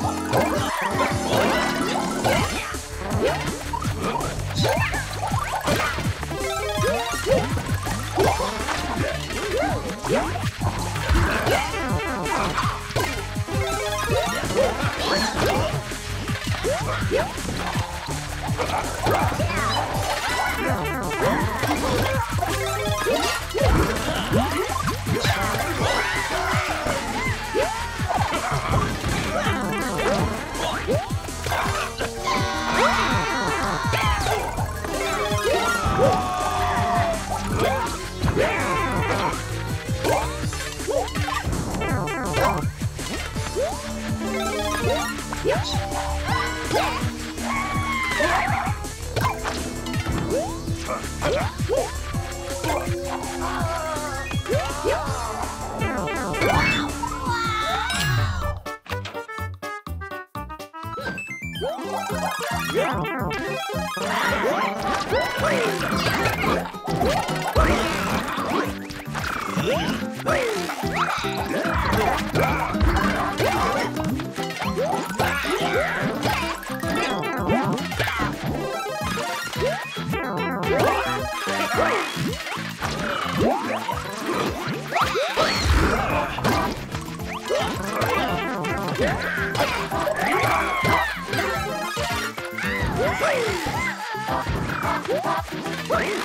うわ! Wow! Woo!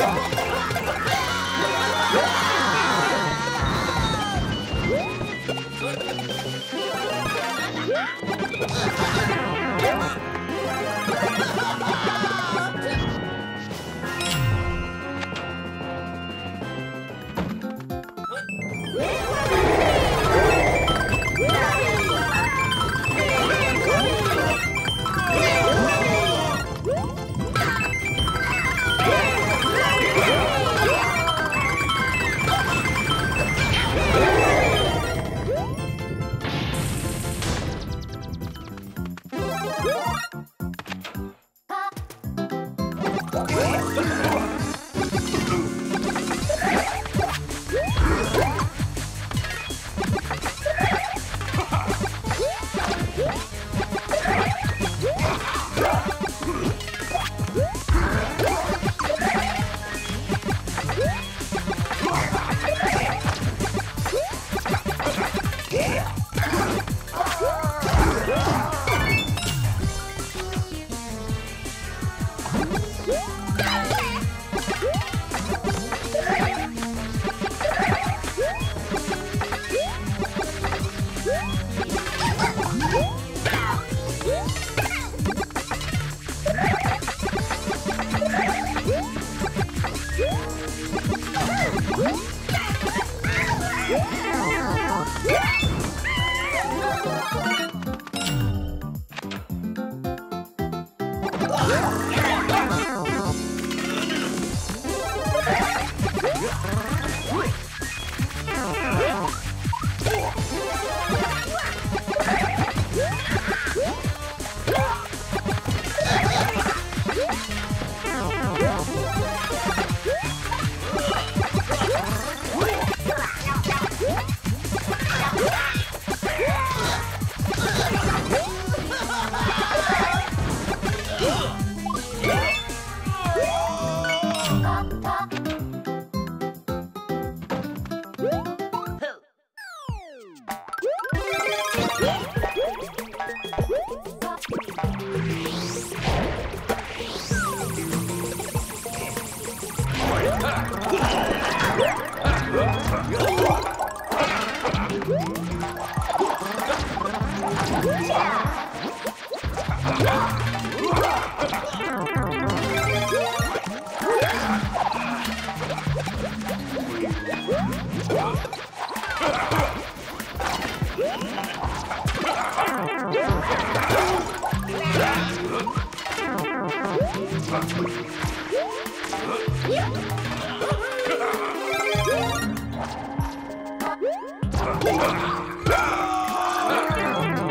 了。you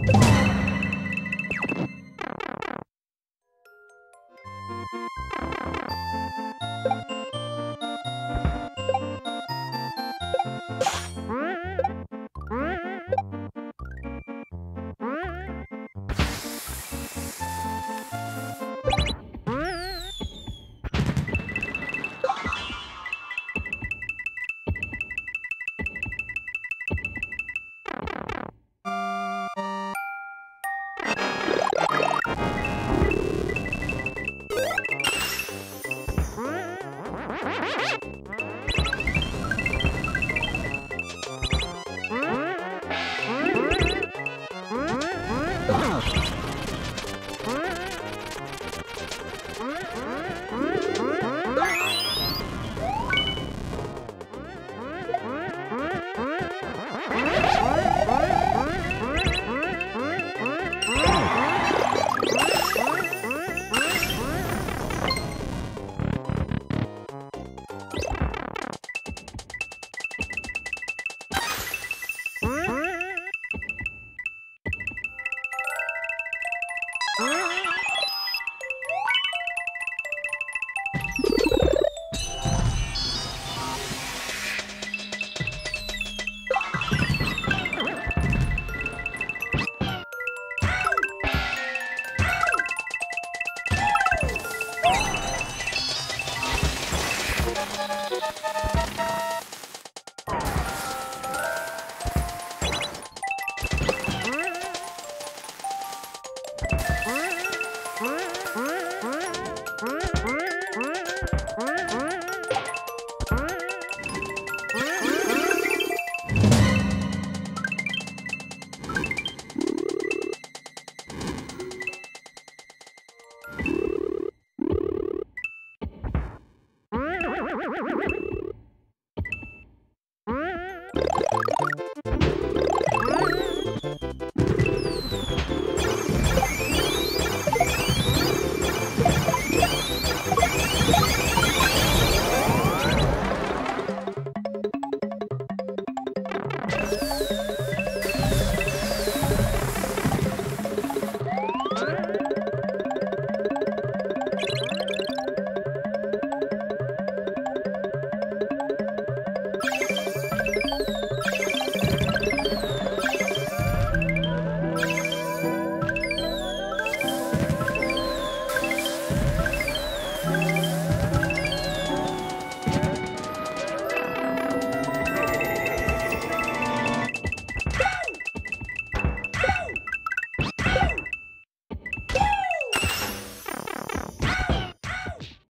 you Yeah.